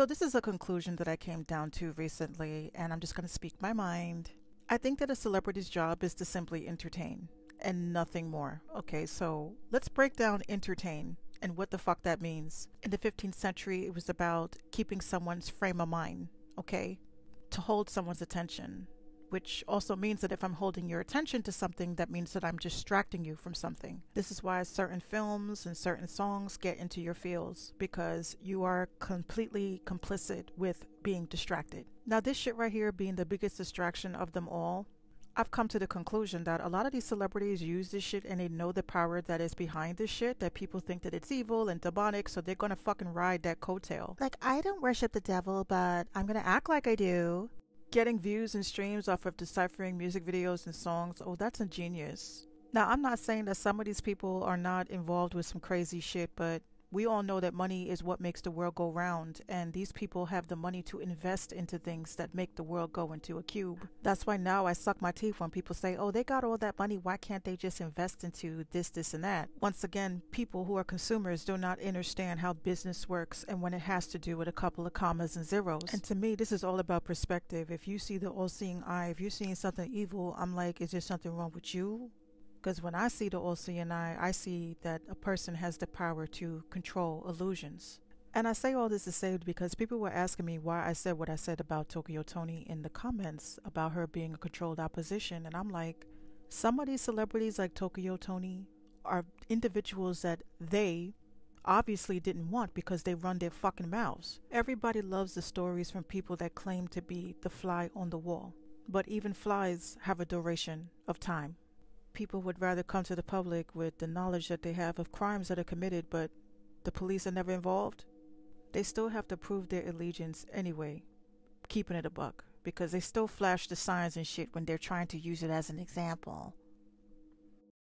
So, this is a conclusion that I came down to recently, and I'm just going to speak my mind. I think that a celebrity's job is to simply entertain and nothing more. Okay, so let's break down entertain and what the fuck that means. In the 15th century, it was about keeping someone's frame of mind, okay? To hold someone's attention which also means that if I'm holding your attention to something, that means that I'm distracting you from something. This is why certain films and certain songs get into your feels because you are completely complicit with being distracted. Now, this shit right here being the biggest distraction of them all. I've come to the conclusion that a lot of these celebrities use this shit and they know the power that is behind this shit, that people think that it's evil and demonic, so they're gonna fucking ride that coattail. Like, I don't worship the devil, but I'm gonna act like I do getting views and streams off of deciphering music videos and songs, oh, that's ingenious. Now, I'm not saying that some of these people are not involved with some crazy shit, but we all know that money is what makes the world go round, and these people have the money to invest into things that make the world go into a cube. That's why now I suck my teeth when people say, oh, they got all that money, why can't they just invest into this, this, and that? Once again, people who are consumers do not understand how business works and when it has to do with a couple of commas and zeros. And to me, this is all about perspective. If you see the all seeing eye, if you're seeing something evil, I'm like, is there something wrong with you? Because when I see the eye, I see that a person has the power to control illusions. And I say all this to say because people were asking me why I said what I said about Tokyo Toni in the comments about her being a controlled opposition. And I'm like, some of these celebrities like Tokyo Toni are individuals that they obviously didn't want because they run their fucking mouths. Everybody loves the stories from people that claim to be the fly on the wall. But even flies have a duration of time people would rather come to the public with the knowledge that they have of crimes that are committed, but the police are never involved, they still have to prove their allegiance anyway, keeping it a buck, because they still flash the signs and shit when they're trying to use it as an example.